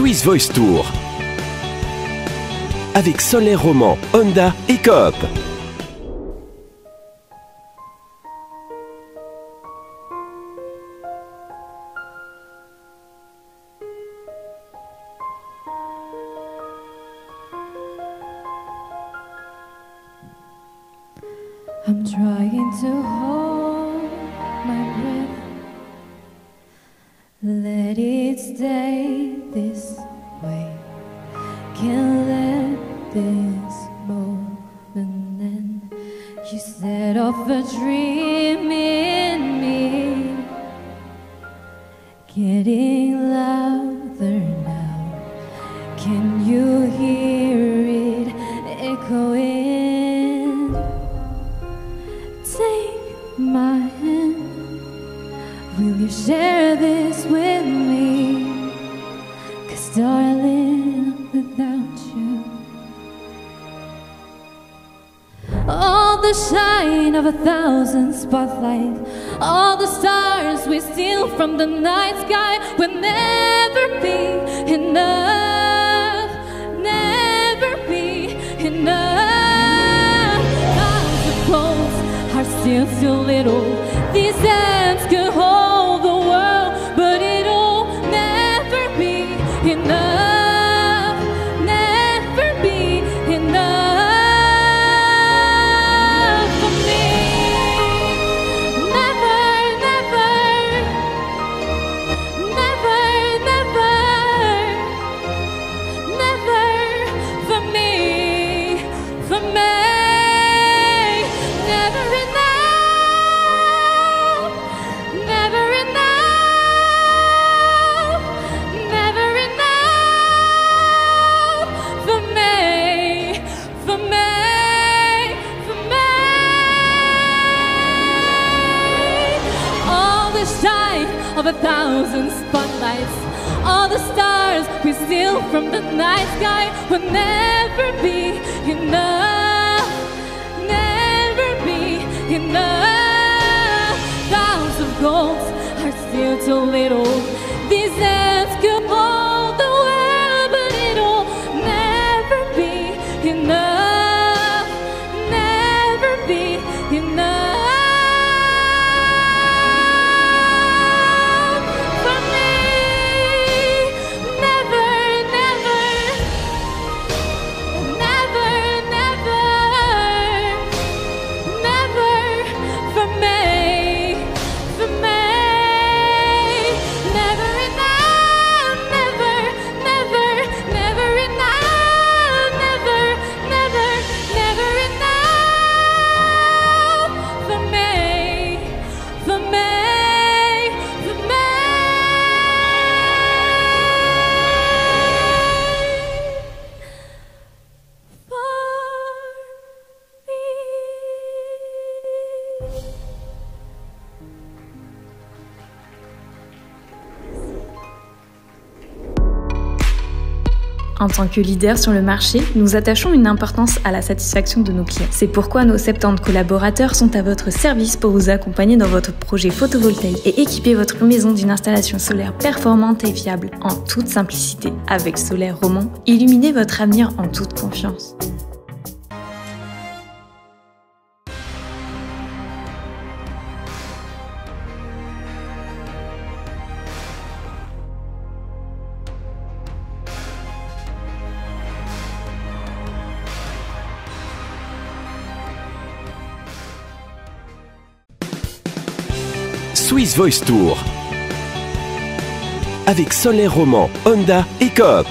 Swiss Voice Tour. Avec Solaire Roman, Honda et Coop. Can't let this moment end. You set off a dream in me. Getting louder now. Can you hear it echoing? Take my hand. Will you share this with me? Cause darling, the shine of a thousand spotlights, all the stars we steal from the night sky will never be enough, never be enough. Of clothes are still too little. These hands can hold of a thousand spotlights, all the stars we steal from the night sky will never be enough, never be enough. Thousands of golds are still too little. These En tant que leader sur le marché, nous attachons une importance à la satisfaction de nos clients. C'est pourquoi nos 70 collaborateurs sont à votre service pour vous accompagner dans votre projet photovoltaïque et équiper votre maison d'une installation solaire performante et fiable en toute simplicité. Avec Solaire Roman, illuminez votre avenir en toute confiance. Swiss Voice Tour. Avec Solaire Roman, Honda et Coop.